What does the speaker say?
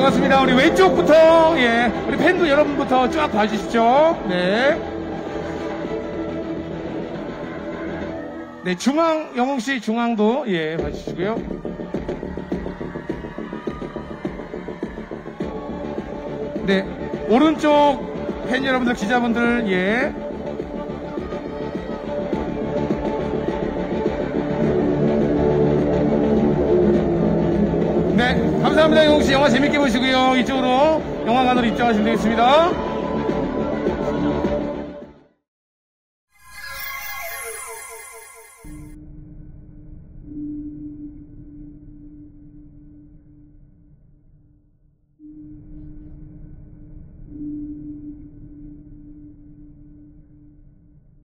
좋습니다. 우리 왼쪽부터, 예, 우리 팬도 여러분부터 쫙 봐주시죠. 네. 네, 중앙, 영웅씨 중앙도, 예, 봐주시고요. 네, 오른쪽 팬 여러분들, 기자분들, 예. 네, 감사합니다, 영웅 씨. 영화 재밌게 보시고요. 이쪽으로 영화관으로 입장하시면 되겠습니다.